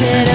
shit